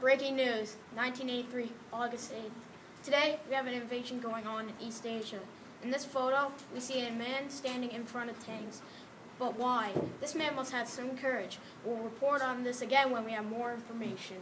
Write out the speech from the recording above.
Breaking news, 1983, August 8th. Today, we have an invasion going on in East Asia. In this photo, we see a man standing in front of tanks. But why? This man must have some courage. We'll report on this again when we have more information.